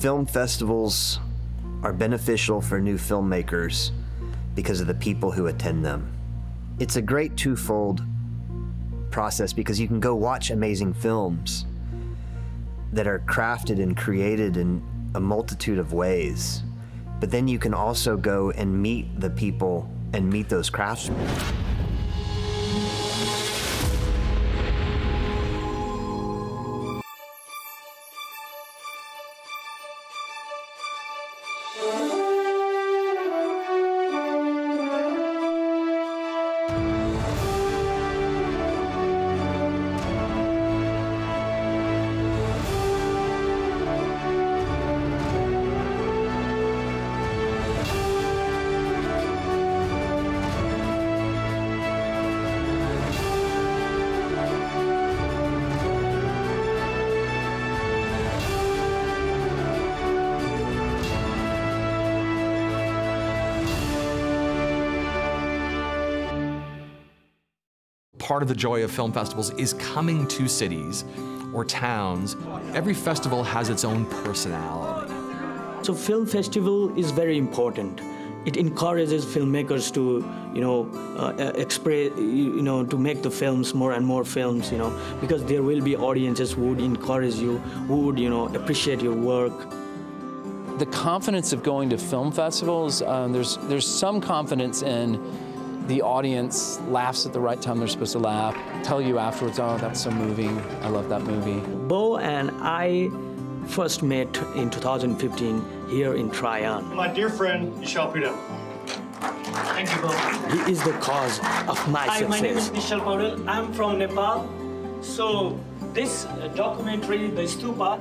Film festivals are beneficial for new filmmakers because of the people who attend them. It's a great twofold process because you can go watch amazing films that are crafted and created in a multitude of ways. But then you can also go and meet the people and meet those craftsmen. Part of the joy of film festivals is coming to cities or towns. Every festival has its own personality. So film festival is very important. It encourages filmmakers to, you know, uh, express, you know, to make the films more and more films, you know, because there will be audiences who would encourage you, who would, you know, appreciate your work. The confidence of going to film festivals, um, there's there's some confidence in the audience laughs at the right time they're supposed to laugh, tell you afterwards, oh, that's so moving. I love that movie. Bo and I first met in 2015 here in Tryon. My dear friend, Vishal Paudel. Thank you, Bo. He is the cause of my Hi, success. my name is Vishal Paudel. I'm from Nepal. So this documentary, The Stupa,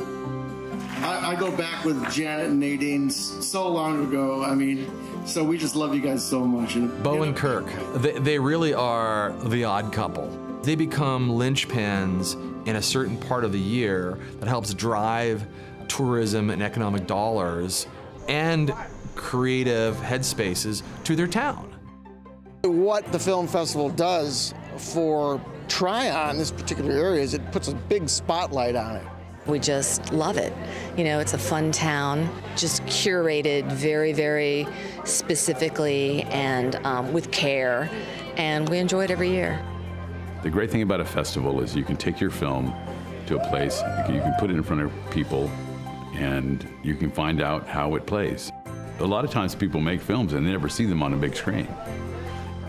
I, I, go back with Janet and Nadine so long ago. I mean, so we just love you guys so much. And, Bo and Kirk, they, they really are the odd couple. They become linchpins in a certain part of the year that helps drive tourism and economic dollars and creative headspaces to their town. What the film festival does for Tryon, this particular area, is it puts a big spotlight on it. We just love it. You know, it's a fun town, just curated very, very specifically and um, with care, and we enjoy it every year. The great thing about a festival is you can take your film to a place, you can put it in front of people, and you can find out how it plays. A lot of times people make films and they never see them on a big screen.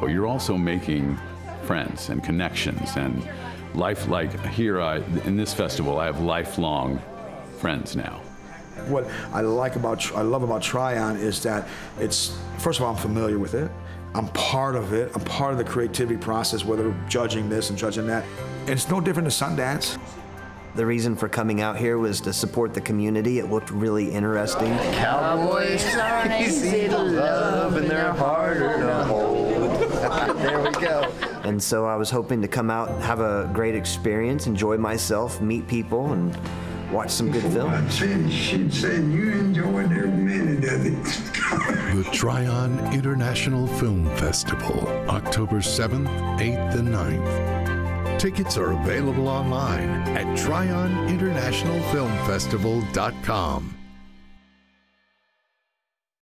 But you're also making friends and connections and life like here I, in this festival I have lifelong friends now. What I like about I love about Tryon is that it's first of all I'm familiar with it. I'm part of it. I'm part of the creativity process, whether judging this and judging that. And it's no different than Sundance. The reason for coming out here was to support the community. It looked really interesting. Cowboys are easy to love and they're harder to hold. there we go. And so I was hoping to come out, have a great experience, enjoy myself, meet people, and watch some good film. I said, she said you enjoyed every minute of it. the Tryon International Film Festival, October 7th, 8th, and 9th. Tickets are available online at TryonInternationalFilmFestival.com.